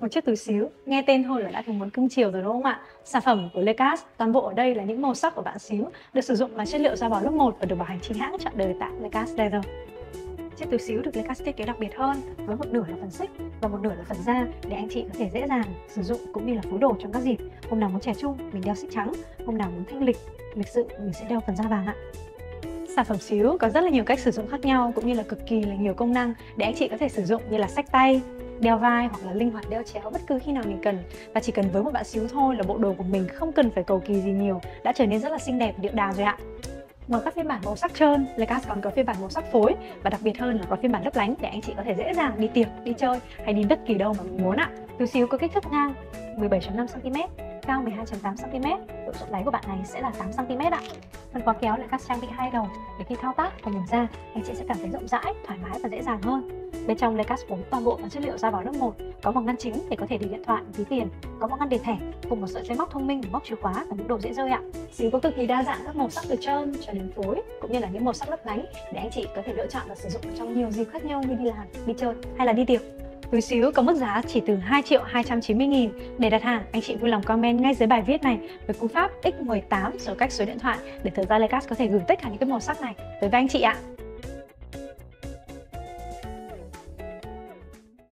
một chiếc túi xíu. Nghe tên thôi là đã thấy muốn cưng chiều rồi đúng không ạ? Sản phẩm của Lecas toàn bộ ở đây là những màu sắc của bạn xíu, được sử dụng là chất liệu da bò lớp 1 và được bảo hành chính hãng trọn đời tại Lecas Leather chiếc túi xíu được Lecas thiết kế đặc biệt hơn, với một nửa là phần xích và một nửa là phần da để anh chị có thể dễ dàng sử dụng cũng như là phối đồ trong các dịp. Hôm nào muốn trẻ trung, mình đeo xích trắng, hôm nào muốn thanh lịch lịch sự, mình sẽ đeo phần da vàng ạ sản phẩm xíu có rất là nhiều cách sử dụng khác nhau cũng như là cực kỳ là nhiều công năng để anh chị có thể sử dụng như là sách tay đeo vai hoặc là linh hoạt đeo chéo bất cứ khi nào mình cần. Và chỉ cần với một bạn xíu thôi là bộ đồ của mình không cần phải cầu kỳ gì nhiều đã trở nên rất là xinh đẹp điệu đà rồi ạ. Ngoài các phiên bản màu sắc trơn, Lecas còn có phiên bản màu sắc phối và đặc biệt hơn là có phiên bản lấp lánh để anh chị có thể dễ dàng đi tiệc, đi chơi hay đi bất kỳ đâu mà mình muốn ạ. Túi xíu có kích thước ngang 17.5 cm, cao 12.8 cm, độ rộng đáy của bạn này sẽ là 8 cm ạ. Phần khóa kéo lại các trang bị hai đầu để khi thao tác và nhìn ra, anh chị sẽ cảm thấy rộng rãi, thoải mái và dễ dàng hơn. Bên trong Lecas 4 toàn bộ là chất liệu da bò lớp 1, có một ngăn chính để có thể để điện thoại, ví tiền, có một ngăn để thẻ cùng một sợi dây móc thông minh để móc chìa khóa và những đồ dễ rơi ạ. Xíu có cực kỳ đa dạng các màu sắc từ trơn cho đến phối cũng như là những màu sắc lấp lánh để anh chị có thể lựa chọn và sử dụng trong nhiều dịp khác nhau như đi làm, đi chơi hay là đi tiệc. Túi xíu có mức giá chỉ từ 2 triệu 290 nghìn. Để đặt hàng, anh chị vui lòng comment ngay dưới bài viết này với cú pháp X18 rồi cách số điện thoại để thời gian Lecas có thể gửi tất cả những cái màu sắc này tới với anh chị ạ.